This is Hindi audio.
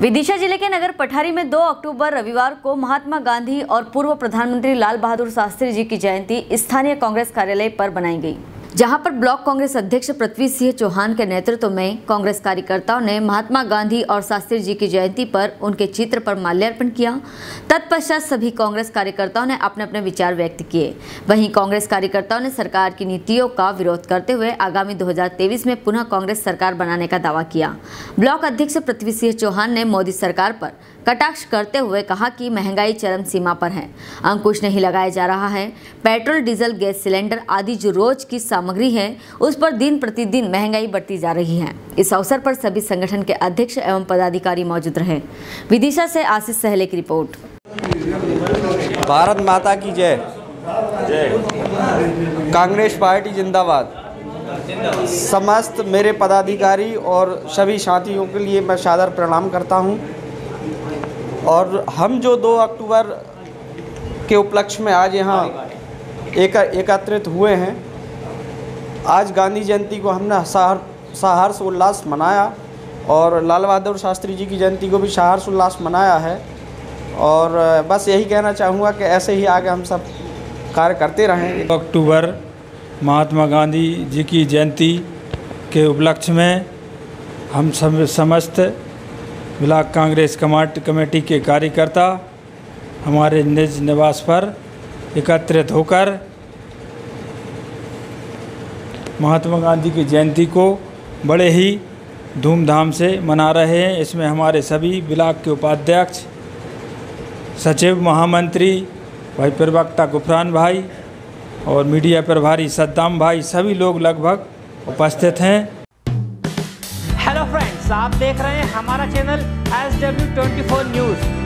विदिशा ज़िले के नगर पठारी में 2 अक्टूबर रविवार को महात्मा गांधी और पूर्व प्रधानमंत्री लाल बहादुर शास्त्री जी की जयंती स्थानीय कांग्रेस कार्यालय पर बनाई गई। जहाँ पर ब्लॉक कांग्रेस अध्यक्ष पृथ्वी सिंह चौहान के नेतृत्व में कांग्रेस कार्यकर्ताओं ने महात्मा गांधी और शास्त्री जी की जयंती पर उनके चित्र पर माल्यार्पण किया। तत्पश्चात सभी कांग्रेस कार्यकर्ताओं ने अपने अपने विचार व्यक्त किए। वहीं कांग्रेस कार्यकर्ताओं ने सरकार की नीतियों का विरोध करते हुए आगामी 2023 में पुनः कांग्रेस सरकार बनाने का दावा किया। ब्लॉक अध्यक्ष पृथ्वी सिंह चौहान ने मोदी सरकार पर कटाक्ष करते हुए कहा कि महँगाई चरम सीमा पर है। अंकुश नहीं लगाया जा रहा है। पेट्रोल, डीजल, गैस सिलेंडर आदि जो रोज की सामग्री है उस पर दिन प्रतिदिन महँगाई बढ़ती जा रही है। इस अवसर पर सभी संगठन के अध्यक्ष एवं पदाधिकारी मौजूद रहे। विदिशा से आशीष सहले की रिपोर्ट। भारत माता की जय। कांग्रेस पार्टी जिंदाबाद। समस्त मेरे पदाधिकारी और सभी साथियों के लिए मैं सादर प्रणाम करता हूँ। और हम जो 2 अक्टूबर के उपलक्ष्य में आज यहाँ एक एकत्रित हुए हैं आज गांधी जयंती को हमने सहर सहर्ष उल्लास मनाया और लाल बहादुर शास्त्री जी की जयंती को भी सहर्ष उल्लास मनाया है। और बस यही कहना चाहूँगा कि ऐसे ही आगे हम सब कार्य करते रहें। अक्टूबर महात्मा गांधी जी की जयंती के उपलक्ष्य में हम सब समस्त ब्लॉक कांग्रेस कमाट कमेटी के कार्यकर्ता हमारे निज निवास पर एकत्रित होकर महात्मा गांधी की जयंती को बड़े ही धूमधाम से मना रहे हैं। इसमें हमारे सभी ब्लाक के उपाध्यक्ष, सचिव, महामंत्री, भाई प्रवक्ता गुफरान भाई और मीडिया प्रभारी सद्दाम भाई, सभी लोग लगभग उपस्थित हैं। हेलो फ्रेंड्स आप देख रहे हैं हमारा channel S W twenty four news